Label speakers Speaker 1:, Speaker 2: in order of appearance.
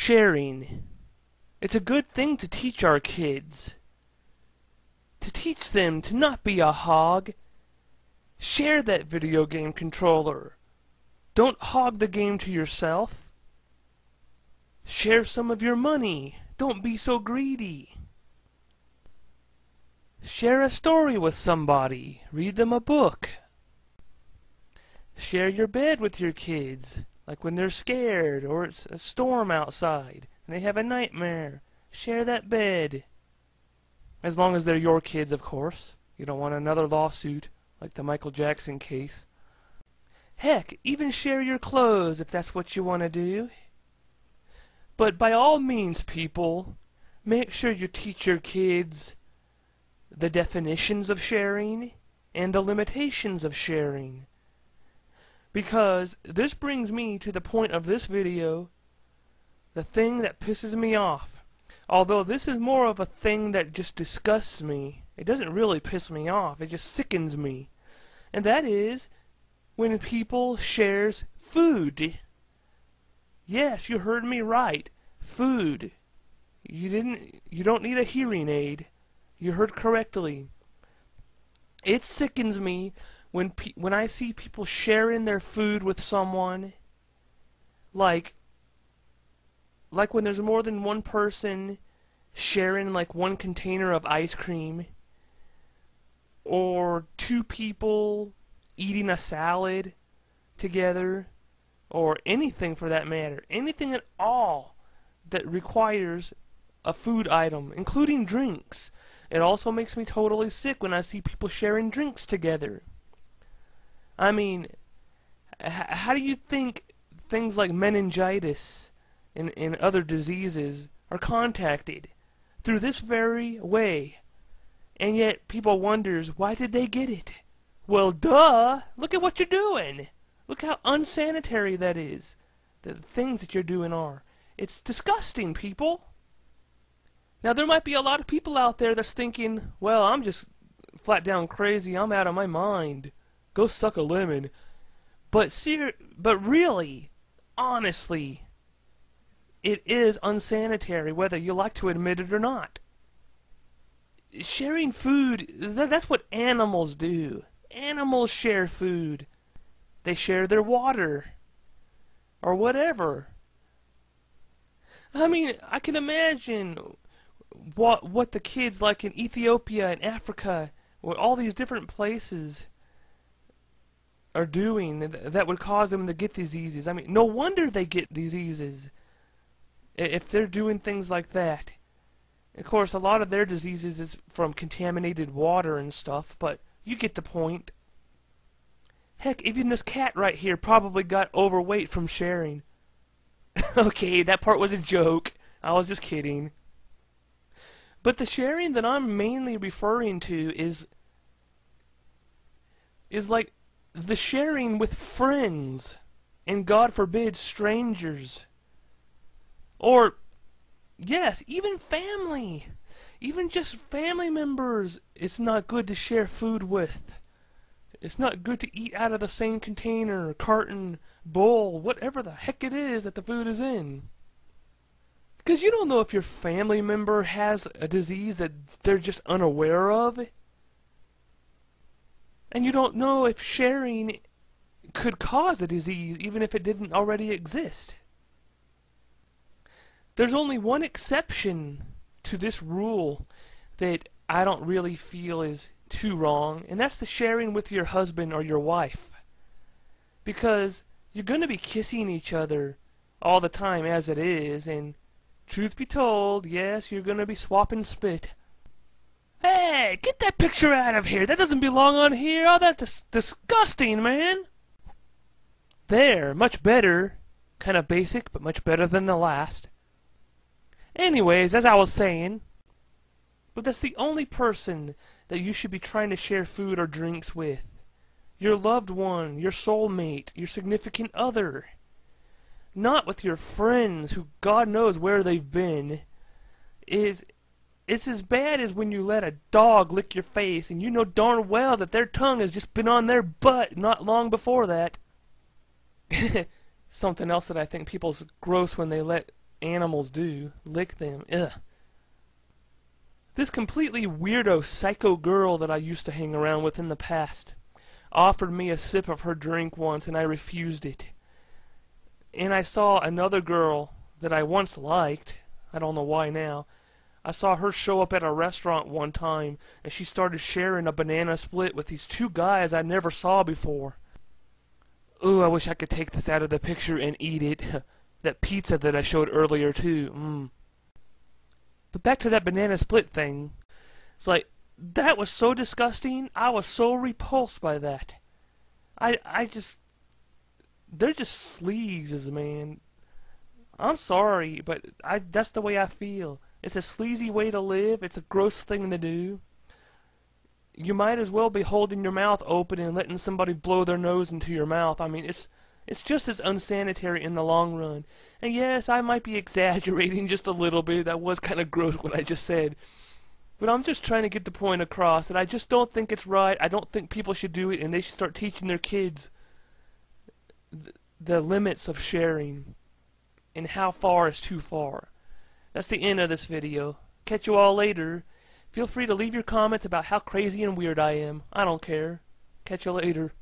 Speaker 1: sharing. It's a good thing to teach our kids. To teach them to not be a hog. Share that video game controller. Don't hog the game to yourself. Share some of your money. Don't be so greedy. Share a story with somebody. Read them a book. Share your bed with your kids, like when they're scared or it's a storm outside and they have a nightmare. Share that bed. As long as they're your kids, of course. You don't want another lawsuit like the Michael Jackson case. Heck, even share your clothes if that's what you want to do. But by all means, people, make sure you teach your kids the definitions of sharing and the limitations of sharing. Because this brings me to the point of this video, the thing that pisses me off. Although this is more of a thing that just disgusts me. It doesn't really piss me off, it just sickens me. And that is when people shares food. Yes, you heard me right. Food. You didn't you don't need a hearing aid. You heard correctly. It sickens me when pe- when I see people sharing their food with someone like like when there's more than one person sharing like one container of ice cream or two people eating a salad together or anything for that matter anything at all that requires a food item including drinks. It also makes me totally sick when I see people sharing drinks together I mean how do you think things like meningitis and, and other diseases are contacted through this very way. And yet people wonders why did they get it? Well, duh! Look at what you're doing. Look how unsanitary that is. The things that you're doing are. It's disgusting, people. Now there might be a lot of people out there that's thinking, well, I'm just flat down crazy. I'm out of my mind. Go suck a lemon. But ser- but really, honestly, it is unsanitary, whether you like to admit it or not. Sharing food, that's what animals do. Animals share food. They share their water. Or whatever. I mean, I can imagine what what the kids like in Ethiopia and Africa, or all these different places are doing that would cause them to get diseases. I mean, no wonder they get diseases if they're doing things like that. Of course, a lot of their diseases is from contaminated water and stuff, but you get the point. Heck, even this cat right here probably got overweight from sharing. okay, that part was a joke. I was just kidding. But the sharing that I'm mainly referring to is is like the sharing with friends and God forbid strangers. Or, yes, even family. Even just family members, it's not good to share food with. It's not good to eat out of the same container, carton, bowl, whatever the heck it is that the food is in. Because you don't know if your family member has a disease that they're just unaware of. And you don't know if sharing could cause a disease even if it didn't already exist. There's only one exception to this rule that I don't really feel is too wrong, and that's the sharing with your husband or your wife. Because you're going to be kissing each other all the time as it is, and truth be told, yes, you're going to be swapping spit. Hey, get that picture out of here. That doesn't belong on here. Oh, that's disgusting, man. There, much better. Kind of basic, but much better than the last. Anyways, as I was saying, but that's the only person that you should be trying to share food or drinks with. Your loved one, your soulmate, your significant other. Not with your friends who God knows where they've been. Is it's as bad as when you let a dog lick your face and you know darn well that their tongue has just been on their butt not long before that. Something else that I think people's gross when they let animals do. Lick them. Ugh. This completely weirdo psycho girl that I used to hang around with in the past offered me a sip of her drink once and I refused it. And I saw another girl that I once liked, I don't know why now. I saw her show up at a restaurant one time and she started sharing a banana split with these two guys I never saw before. Ooh, I wish I could take this out of the picture and eat it. that pizza that I showed earlier too. Mm. But back to that banana split thing. It's like that was so disgusting. I was so repulsed by that. I I just they're just sleaze, man. I'm sorry, but I that's the way I feel. It's a sleazy way to live. It's a gross thing to do. You might as well be holding your mouth open and letting somebody blow their nose into your mouth. I mean, it's it's just as unsanitary in the long run. And yes, I might be exaggerating just a little bit. That was kind of gross what I just said. But I'm just trying to get the point across that I just don't think it's right. I don't think people should do it, and they should start teaching their kids th the limits of sharing and how far is too far. That's the end of this video. Catch you all later. Feel free to leave your comments about how crazy and weird I am. I don't care. Catch you later.